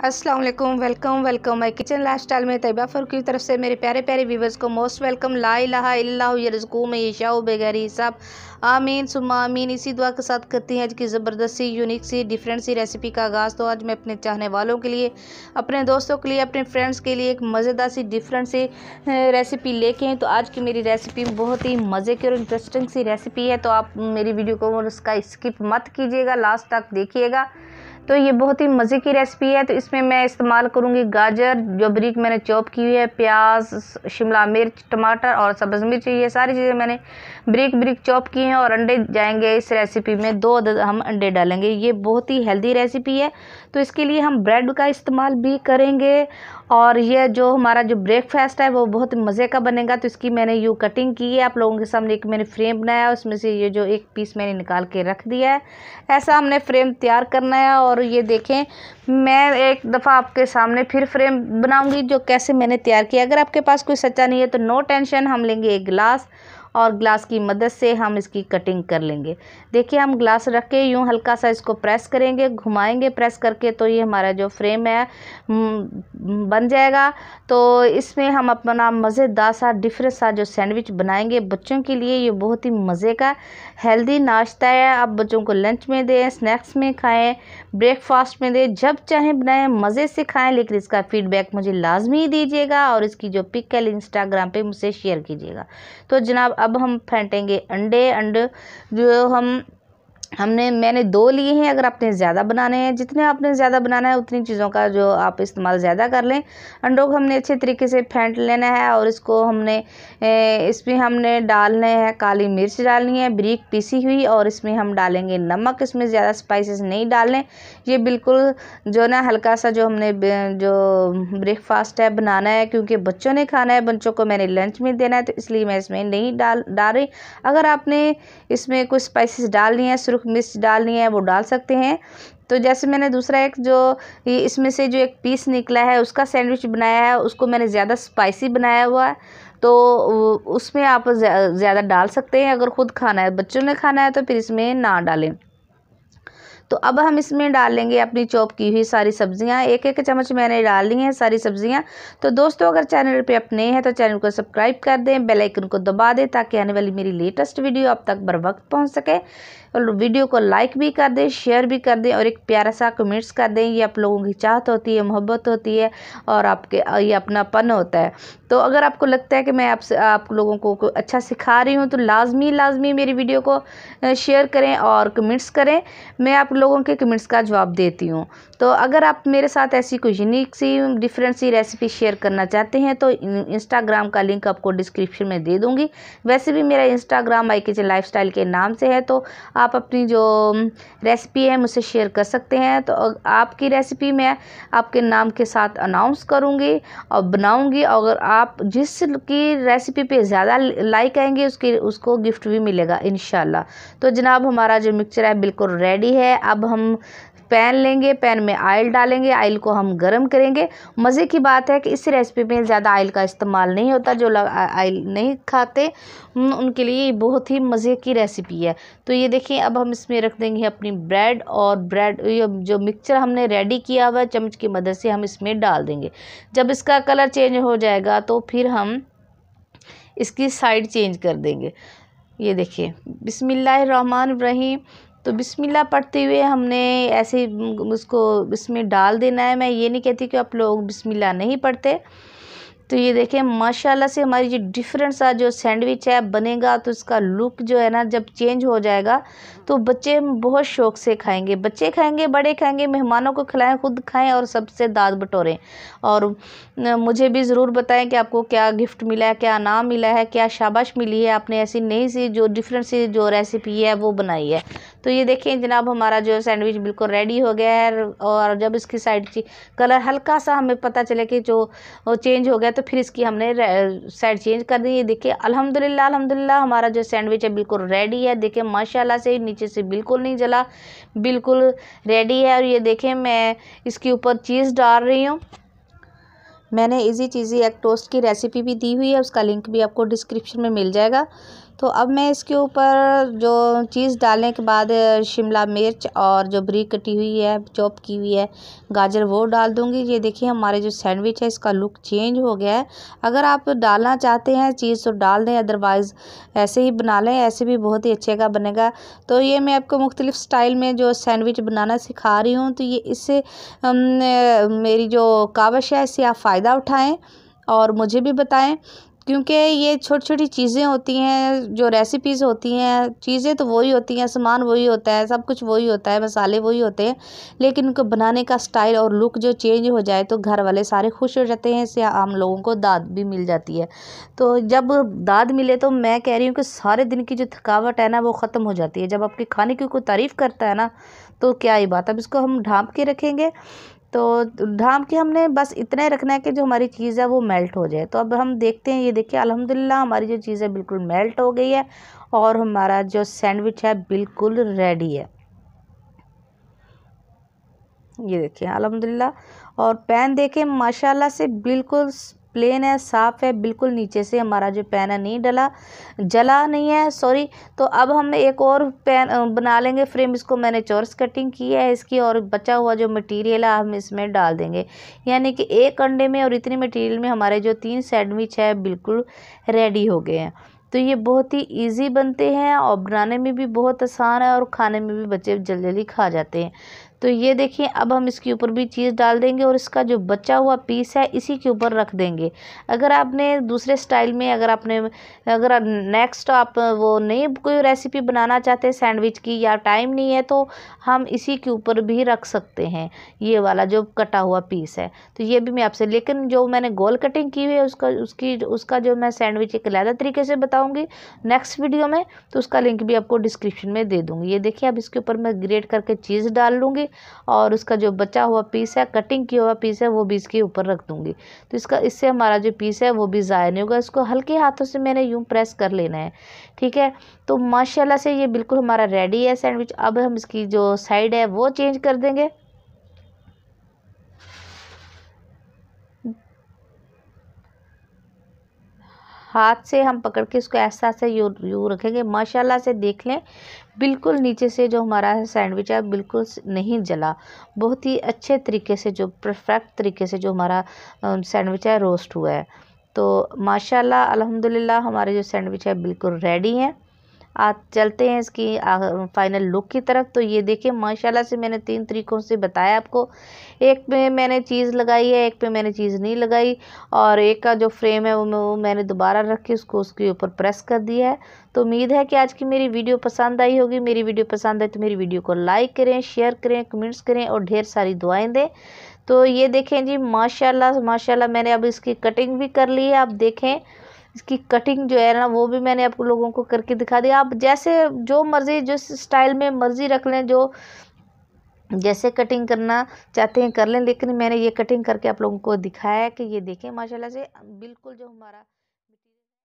अस्सलाम वालेकुम, welcome. My kitchen lifestyle में तैयबा फ़रूक की तरफ़ से मेरे प्यारे प्यारे व्यूवर्स को मोस्ट वेलकम। ला यरज़ुकू में यशाउ बगैर हिसाब आमीन सुमा आमीन। इसी दुआ के साथ करती हैं आज की ज़बरदस्त सी यूनिक सी डिफरेंट सी रेसिपी का आगाज़। तो आज मैं अपने चाहने वालों के लिए, अपने दोस्तों के लिए, अपने फ्रेंड्स के लिए एक मज़ेदार सी डिफरेंट सी रेसिपी लेके हैं तो आज की मेरी रेसिपी बहुत ही मज़े की और इंटरेस्टिंग सी रेसिपी है। तो आप मेरी वीडियो को उसका स्किप मत कीजिएगा लास्ट तक देखिएगा। तो ये बहुत ही मज़े की रेसिपी है तो इसमें मैं इस्तेमाल करूँगी गाजर, जो ब्रिक मैंने चॉप की हुई है, प्याज, शिमला मिर्च, टमाटर और सब्ज़ मिर्च, ये सारी चीज़ें मैंने ब्रिक ब्रिक चॉप की हैं और अंडे जाएँगे इस रेसिपी में, दो हम अंडे डालेंगे। ये बहुत ही हेल्दी रेसिपी है तो इसके लिए हम ब्रेड का इस्तेमाल भी करेंगे और ये जो हमारा जो ब्रेकफास्ट है, वो बहुत मज़े का बनेगा। तो इसकी मैंने यू कटिंग की है, आप लोगों के सामने एक मैंने फ्रेम बनाया उसमें से ये जो एक पीस मैंने निकाल के रख दिया है। ऐसा हमने फ्रेम तैयार करना है और ये देखें, मैं एक दफ़ा आपके सामने फिर फ्रेम बनाऊँगी जो कैसे मैंने तैयार किया। अगर आपके पास कोई सच्चा नहीं है तो नो टेंशन, हम लेंगे एक गिलास। और ग्लास की मदद से हम इसकी कटिंग कर लेंगे। देखिए, हम ग्लास रख के यूँ हल्का सा इसको प्रेस करेंगे, घुमाएँगे प्रेस करके तो ये हमारा जो फ्रेम है बन जाएगा। तो इसमें हम अपना मज़ेदार सा, डिफरेंट सा जो सैंडविच बनाएँगे बच्चों के लिए, ये बहुत ही मज़े का, हेल्दी नाश्ता है। आप बच्चों को लंच में दें, स्नैक्स में खाएँ, ब्रेकफास्ट में दें, जब चाहें बनाएँ, मज़े से खाएँ, लेकिन इसका फीडबैक मुझे लाजमी दीजिएगा और इसकी जो पिक है इंस्टाग्राम पे मुझसे शेयर कीजिएगा। तो जनाब अब हम फेंटेंगे अंडे अंडे जो हम हमने, मैंने दो लिए हैं, अगर आपने ज़्यादा बनाने हैं। जितने आपने ज़्यादा बनाना है, उतनी चीज़ों का जो आप इस्तेमाल ज़्यादा कर लें। अंडों को हमने अच्छे तरीके से फेंट लेना है और इसको हमने इसमें हमने डालने हैं काली मिर्च डालनी है, ब्रीक पीसी हुई और इसमें हम डालेंगे नमक। इसमें ज़्यादा स्पाइसेस नहीं डालने ये बिल्कुल जो ना हल्का सा जो हमने जो ब्रेकफास्ट है, बनाना है, क्योंकि बच्चों ने खाना है, बच्चों को मैंने लंच में देना है तो इसलिए मैं इसमें नहीं डाल डाल रही। अगर आपने इसमें कुछ स्पाइसेस डालनी है सुरख मिर्च डालनी है वो डाल सकते हैं। तो जैसे मैंने दूसरा एक जो इसमें से जो एक पीस निकला है, उसका सैंडविच बनाया है, उसको मैंने ज़्यादा स्पाइसी बनाया हुआ है। तो उसमें आप ज़्यादा डाल सकते हैं, अगर ख़ुद खाना है, बच्चों ने खाना है तो फिर इसमें ना डालें। तो अब हम इसमें डाल लेंगे अपनी चॉप की हुई सारी सब्ज़ियाँ। एक एक चम्मच मैंने डाल ली हैं सारी सब्ज़ियाँ। तो दोस्तों, अगर चैनल पे अपने हैं तो चैनल को सब्सक्राइब कर दें, बेल आइकन को दबा दें ताकि आने वाली मेरी लेटेस्ट वीडियो अब तक बर वक्त पहुँच सके। और वीडियो को लाइक भी कर दें, शेयर भी कर दें और एक प्यारा सा कमेंट्स कर दें, ये आप लोगों की चाहत होती है, मोहब्बत होती है और आपके, ये अपनापन होता है। तो अगर आपको लगता है कि मैं आपसे, आप लोगों को अच्छा सिखा रही हूँ तो लाजमी लाजमी मेरी वीडियो को शेयर करें और कमेंट्स करें। मैं आप लोगों के कमेंट्स का जवाब देती हूँ। तो अगर आप मेरे साथ ऐसी कोई यूनिक सी डिफरेंट सी रेसिपी शेयर करना चाहते हैं तो इंस्टाग्राम का लिंक आपको डिस्क्रिप्शन में दे दूँगी। वैसे भी मेरा इंस्टाग्राम माई किचन लाइफ के नाम से है तो आप अपनी जो रेसिपी है मुझसे शेयर कर सकते हैं। तो आपकी रेसिपी मैं आपके नाम के साथ अनाउंस करूँगी और बनाऊँगी। अगर आप जिस की रेसिपी पे ज़्यादा लाइक आएँगे, उसके, उसको गिफ्ट भी मिलेगा इन तो जनाब, हमारा जो मिक्सचर है, बिल्कुल रेडी है। अब हम पैन लेंगे, पैन में आयल डालेंगे आयल को हम गर्म करेंगे। मज़े की बात है कि इस रेसिपी में ज़्यादा आयल का इस्तेमाल नहीं होता, जो लोग आयल नहीं खाते उनके लिए बहुत ही मज़े की रेसिपी है। तो ये देखिए, अब हम इसमें रख देंगे अपनी ब्रेड और ब्रेड जो मिक्सचर हमने रेडी किया हुआ चम्मच की मदद से हम इसमें डाल देंगे। जब इसका कलर चेंज हो जाएगा तो फिर हम इसकी साइड चेंज कर देंगे। ये देखिए रहीम तो बिस्मिल्लाह पढ़ते हुए हमने ऐसे उसको इसमें डाल देना है। मैं ये नहीं कहती कि आप लोग बिस्मिल्लाह नहीं पढ़ते। तो ये देखें, माशाल्लाह से हमारी जो डिफरेंट सा जो सैंडविच है, बनेगा तो इसका लुक जो है ना, जब चेंज हो जाएगा तो बच्चे बहुत शौक से खाएँगे। बच्चे खाएँगे, बड़े खाएँगे, मेहमानों को खिलाएँ, खुद खाएँ और सबसे दाद बटोरें। और मुझे भी ज़रूर बताएँ कि आपको क्या गिफ्ट मिला है, क्या नाम मिला है, क्या शाबाश मिली है। आपने ऐसी नई सी जो डिफरेंट सी, जो रेसिपी है, वो बनाई है। तो ये देखें जनाब, हमारा जो सैंडविच बिल्कुल रेडी हो गया है और जब इसकी साइड कलर हल्का सा हमें पता चले कि जो चेंज हो गया तो फिर इसकी हमने साइड चेंज कर दी। ये देखिए, अल्हम्दुलिल्लाह अल्हम्दुलिल्लाह, हमारा जो सैंडविच है बिल्कुल रेडी है। देखिए, माशाल्लाह से नीचे से बिल्कुल नहीं जला, बिल्कुल रेडी है। और ये देखें मैं इसके ऊपर चीज़ डाल रही हूँ। मैंने इजी चीज़ी एक टोस्ट की रेसिपी भी दी हुई है, उसका लिंक भी आपको डिस्क्रिप्शन में मिल जाएगा। तो अब मैं इसके ऊपर जो चीज़ डालने के बाद, शिमला मिर्च और जो ब्रिक कटी हुई है, चॉप की हुई है, गाजर वो डाल दूँगी। ये देखिए, हमारे जो सैंडविच है, इसका लुक चेंज हो गया है। अगर आप डालना चाहते हैं चीज़ तो डाल दें अदरवाइज़ ऐसे ही बना लें, ऐसे भी बहुत ही अच्छे का बनेगा। तो ये मैं आपको मुख्तलिफ़ स्टाइल में जो सैंडविच बनाना सिखा रही हूँ तो ये इससे मेरी जो कावश है, इससे आप फ़ायदा उठाएँ और मुझे भी बताएँ। क्योंकि ये छोटी छोटी चीज़ें होती हैं, जो रेसिपीज़ होती हैं, चीज़ें तो वही होती हैं, सामान वही होता है, सब कुछ वही होता है, मसाले वही होते हैं, लेकिन उनको बनाने का स्टाइल और लुक जो चेंज हो जाए तो घर वाले सारे खुश हो जाते हैं, इससे आम लोगों को दाद भी मिल जाती है। तो जब दाद मिले तो मैं कह रही हूँ कि सारे दिन की जो थकावट है ना, वो ख़त्म हो जाती है। जब आपके खाने की कोई तारीफ़ करता है ना तो क्या ही बात, अब इसको हम ढाँप के रखेंगे तो ढाम के हमने बस इतना ही रखना है कि जो हमारी चीज़ है वो मेल्ट हो जाए। तो अब हम देखते हैं, ये देखिए, अल्हम्दुलिल्लाह, हमारी जो चीज़ है बिल्कुल मेल्ट हो गई है और हमारा जो सैंडविच है बिल्कुल रेडी है। ये देखिए, अल्हम्दुलिल्लाह, और पैन देखें, माशाल्लाह से बिल्कुल प्लेन है, साफ़ है, बिल्कुल नीचे से हमारा जो पैन है नहीं डला, जला नहीं है सॉरी तो अब हम एक और पैन बना लेंगे फ्रेम इसको मैंने चोरस कटिंग की है, इसकी और बचा हुआ जो मटेरियल है, हम इसमें डाल देंगे। यानी कि एक अंडे में और इतने मटेरियल में हमारे जो तीन सैंडविच है, बिल्कुल रेडी हो गए हैं। तो ये बहुत ही इजी बनते हैं और बनाने में भी बहुत आसान है और खाने में भी बच्चे जल्दी जल्दी खा जाते हैं। तो ये देखिए, अब हम इसके ऊपर भी चीज़ डाल देंगे और इसका जो बचा हुआ पीस है, इसी के ऊपर रख देंगे। अगर आपने दूसरे स्टाइल में, अगर आपने, अगर नेक्स्ट आप वो नहीं कोई रेसिपी बनाना चाहते हैं सैंडविच की या टाइम नहीं है तो हम इसी के ऊपर भी रख सकते हैं, ये वाला जो कटा हुआ पीस है। तो ये भी मैं आपसे, लेकिन जो मैंने गोल कटिंग की हुई है, उसका, उसकी, उसका जो मैं सैंडविच एक अलहदा तरीके से बताऊँगी नेक्स्ट वीडियो में तो उसका लिंक भी आपको डिस्क्रिप्शन में दे दूँगी। ये देखिए, अब इसके ऊपर मैं ग्रेट करके चीज़ डाल लूँगी और उसका जो बचा हुआ पीस है कटिंग किया हुआ पीस है, वो भी इसके ऊपर रख दूँगी। तो इसका, इससे हमारा जो पीस है, वो भी ज़ाया नहीं होगा। इसको हल्के हाथों से मैंने यूँ प्रेस कर लेना है, ठीक है? तो माशाला से ये बिल्कुल हमारा रेडी है सैंडविच अब हम इसकी जो साइड है, वो चेंज कर देंगे। हाथ से हम पकड़ के इसको ऐसा से यू यू रखेंगे। माशाल्लाह से देख लें, बिल्कुल नीचे से जो हमारा सैंडविच है, बिल्कुल नहीं जला। बहुत ही अच्छे तरीके से जो, परफेक्ट तरीके से जो हमारा सैंडविच है, रोस्ट हुआ है। तो माशाल्लाह, अल्हम्दुलिल्लाह, हमारे जो सैंडविच है, बिल्कुल रेडी हैं। आज चलते हैं इसकी फाइनल लुक की तरफ़। तो ये देखिए, माशाल्लाह से मैंने तीन तरीक़ों से बताया आपको। एक पे मैंने चीज़ लगाई है, एक पे मैंने चीज़ नहीं लगाई। और एक का जो फ्रेम है, वो मैंने दोबारा रख के उसको उसके ऊपर प्रेस कर दिया है। तो उम्मीद है कि आज की मेरी वीडियो पसंद आई होगी। मेरी वीडियो पसंद आई तो मेरी वीडियो को लाइक करें शेयर करें कमेंट्स करें और ढेर सारी दुआएँ दें। तो ये देखें जी, माशाल्लाह माशाल्लाह मैंने अब इसकी कटिंग भी कर ली है। आप देखें इसकी कटिंग जो है ना, वो भी मैंने आप लोगों को करके दिखा दिया आप जैसे जो मर्ज़ी, जिस स्टाइल में मर्ज़ी रख लें, जो जैसे कटिंग करना चाहते हैं कर लें, लेकिन मैंने ये कटिंग करके आप लोगों को दिखाया है कि ये देखें, माशाल्लाह से बिल्कुल जो हमारा